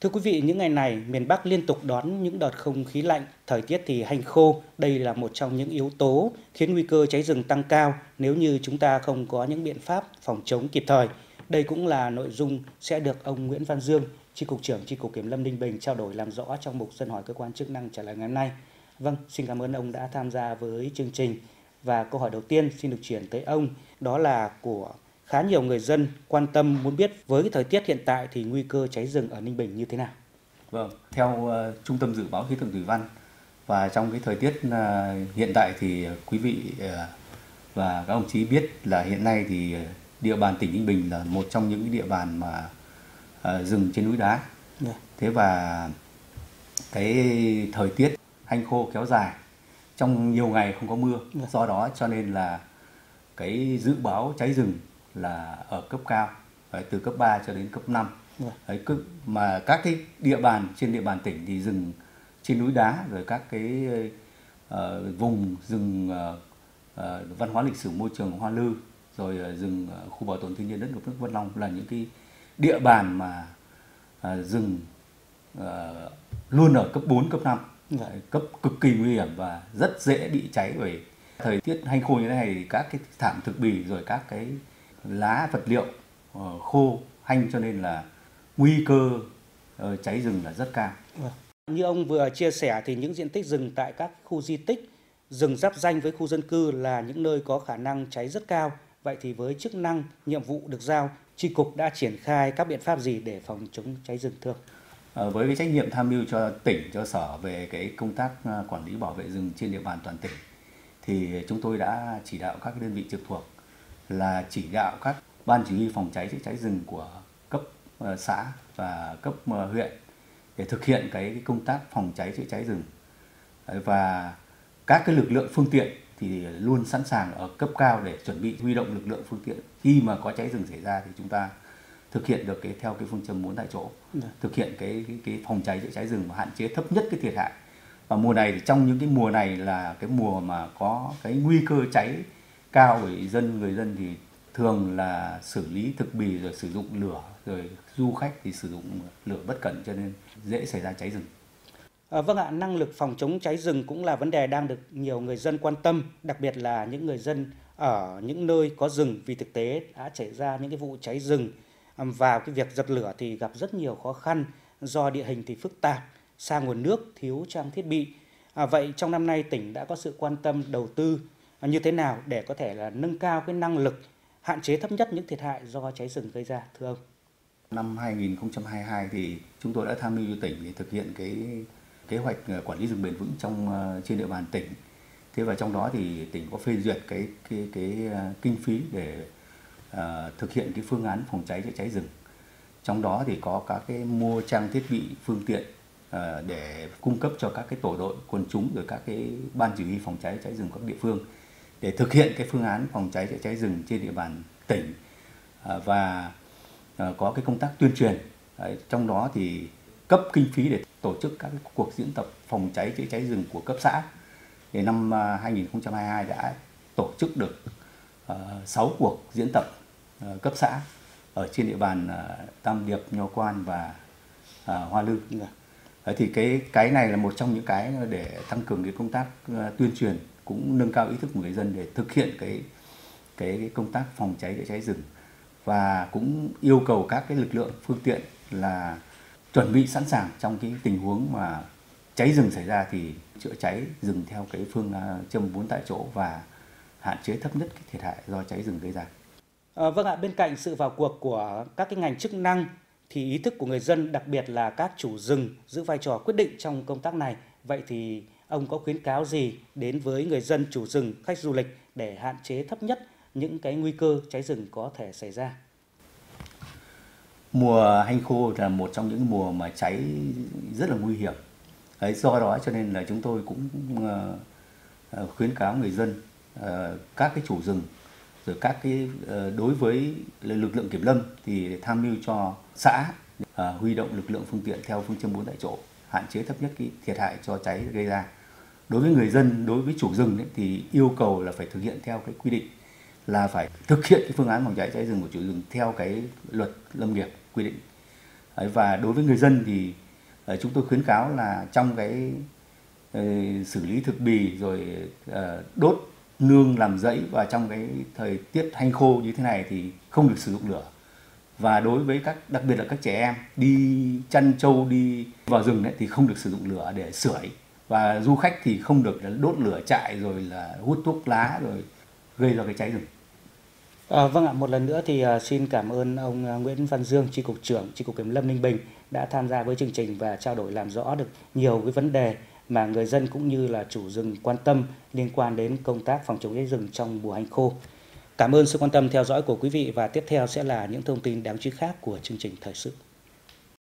Thưa quý vị, những ngày này, miền Bắc liên tục đón những đợt không khí lạnh, thời tiết thì hành khô. Đây là một trong những yếu tố khiến nguy cơ cháy rừng tăng cao nếu như chúng ta không có những biện pháp phòng chống kịp thời. Đây cũng là nội dung sẽ được ông Nguyễn Văn Dương, Tri Cục trưởng Tri Cục Kiểm lâm Ninh Bình trao đổi làm rõ trong mục dân hỏi cơ quan chức năng trả lời ngày hôm nay. Vâng, xin cảm ơn ông đã tham gia với chương trình. Và câu hỏi đầu tiên xin được chuyển tới ông, đó là của khá nhiều người dân quan tâm muốn biết với cái thời tiết hiện tại thì nguy cơ cháy rừng ở Ninh Bình như thế nào? Vâng, theo uh, Trung tâm Dự báo Khí tượng Thủy văn và trong cái thời tiết uh, hiện tại thì quý vị uh, và các ông chí biết là hiện nay thì địa bàn tỉnh Ninh Bình là một trong những địa bàn mà uh, rừng trên núi đá. Yeah. Dạ. Thế và cái thời tiết hanh khô kéo dài trong nhiều ngày không có mưa, yeah. Dạ. do đó cho nên là cái dự báo cháy rừng là ở cấp cao đấy, từ cấp 3 cho đến cấp 5 vâng. đấy, mà các cái địa bàn trên địa bàn tỉnh thì rừng trên núi đá rồi các cái uh, vùng rừng uh, uh, văn hóa lịch sử môi trường Hoa Lư rồi uh, rừng uh, khu bảo tồn thiên nhiên đất ngập nước Vân Long là những cái địa bàn mà uh, rừng uh, luôn ở cấp 4, cấp 5 Đấy, cấp cực kỳ nguy hiểm và rất dễ bị cháy bởi thời tiết hanh khô như thế này các cái thảm thực bì rồi các cái lá vật liệu ờ, khô hanh cho nên là nguy cơ ờ, cháy rừng là rất cao. Vâng. Như ông vừa chia sẻ thì những diện tích rừng tại các khu di tích, rừng giáp danh với khu dân cư là những nơi có khả năng cháy rất cao. Vậy thì với chức năng, nhiệm vụ được giao, tri cục đã triển khai các biện pháp gì để phòng chống cháy rừng thưa? À, với cái trách nhiệm tham mưu cho tỉnh, cho sở về cái công tác quản lý bảo vệ rừng trên địa bàn toàn tỉnh, thì chúng tôi đã chỉ đạo các đơn vị trực thuộc là chỉ đạo các ban chỉ huy phòng cháy chữa cháy rừng của cấp uh, xã và cấp uh, huyện để thực hiện cái, công tác phòng cháy chữa cháy rừng. Và các cái lực lượng phương tiện thì luôn sẵn sàng ở cấp cao để chuẩn bị huy động lực lượng phương tiện. Khi mà có cháy rừng xảy ra thì chúng ta thực hiện được cái theo cái phương châm bốn tại chỗ dạ. thực hiện cái, cái cái phòng cháy chữa cháy rừng và hạn chế thấp nhất cái thiệt hại. Và mùa này thì trong những cái mùa này là cái mùa mà có cái nguy cơ cháy cao bởi dân người dân thì thường là xử lý thực bì rồi sử dụng lửa rồi du khách thì sử dụng lửa bất cẩn cho nên dễ xảy ra cháy rừng. À, vâng ạ, năng lực phòng chống cháy rừng cũng là vấn đề đang được nhiều người dân quan tâm, đặc biệt là những người dân ở những nơi có rừng vì thực tế đã xảy ra những cái vụ cháy rừng à, và cái việc dập lửa thì gặp rất nhiều khó khăn do địa hình thì phức tạp, xa nguồn nước, thiếu trang thiết bị. À, vậy trong năm nay tỉnh đã có sự quan tâm đầu tư như thế nào để có thể là nâng cao cái năng lực hạn chế thấp nhất những thiệt hại do cháy rừng gây ra thưa ông? Năm 2022 thì chúng tôi đã tham mưu cho tỉnh để thực hiện cái kế hoạch ờ, quản lý rừng bền vững trong ờ, trên địa bàn tỉnh. Thế và trong đó thì tỉnh có phê duyệt cái cái cái ờ, kinh phí để uh, thực hiện cái phương án phòng cháy chữa cháy rừng. Trong đó thì có các cái mua trang thiết bị phương tiện uh, để cung cấp cho các cái tổ đội quân chúng rồi các cái ban chỉ huy phòng cháy cháy rừng các địa phương để thực hiện cái phương án phòng cháy chữa cháy rừng trên địa bàn tỉnh. À, và à, có cái công tác tuyên truyền. Trong đó thì cấp kinh phí để tổ chức các cuộc diễn tập phòng cháy chữa cháy rừng của cấp xã. Để năm 2022 à, đã tổ chức được 6 cuộc diễn tập cấp xã ở trên địa bàn Tam Điệp, Nho Quan và Hoa Lư. Đấy thì cái cái này là một trong những cái để tăng cường cái công tác tuyên truyền cũng nâng cao ý thức của người dân để thực hiện cái cái, cái công tác phòng cháy chữa cháy rừng và cũng yêu cầu các cái lực lượng phương tiện là chuẩn bị sẵn sàng trong cái tình huống mà cháy rừng xảy ra thì chữa cháy rừng theo cái phương à, châm bốn tại chỗ và hạn chế thấp nhất cái thiệt hại do cháy rừng gây ra. À, vâng ạ, bên cạnh sự vào cuộc của các cái ngành chức năng thì ý thức của người dân đặc biệt là các chủ rừng giữ vai trò quyết định trong công tác này. Vậy thì ông có khuyến cáo gì đến với người dân chủ rừng, khách du lịch để hạn chế thấp nhất những cái nguy cơ cháy rừng có thể xảy ra? Mùa hanh khô là một trong những mùa mà cháy rất là nguy hiểm. Đấy, do đó cho nên là chúng tôi cũng uh, khuyến cáo người dân, uh, các cái chủ rừng, rồi các cái uh, đối với lực lượng kiểm lâm thì tham mưu cho xã uh, huy động lực lượng phương tiện theo phương châm bốn tại chỗ hạn chế thấp nhất cái thiệt hại cho cháy gây ra đối với người dân đối với chủ rừng ấy, thì yêu cầu là phải thực hiện theo cái quy định là phải thực hiện cái phương án phòng cháy cháy rừng của chủ rừng theo cái luật lâm nghiệp quy định. Và đối với người dân thì ờ, chúng tôi khuyến cáo là trong cái ờ, xử lý thực bì rồi ờ, đốt nương làm rẫy và trong cái thời tiết hanh khô như thế này thì không được sử dụng lửa. Và đối với các đặc biệt là các trẻ em đi chăn trâu đi vào rừng ấy, thì không được sử dụng lửa để sưởi và du khách thì không được đốt lửa trại rồi là hút thuốc lá rồi gây ra cái cháy rừng. À, vâng ạ, một lần nữa thì uh, xin cảm ơn ông à, Nguyễn Văn Dương, tri cục trưởng tri cục kiểm lâm Ninh Bình đã tham gia với chương trình và trao đổi làm rõ được nhiều cái vấn đề mà người dân cũng như là chủ rừng quan tâm liên quan đến công tác phòng chống cháy rừng trong mùa hành khô. Cảm ơn sự quan tâm theo dõi của quý vị và tiếp theo sẽ là những thông tin đáng chú ý khác của chương trình thời sự.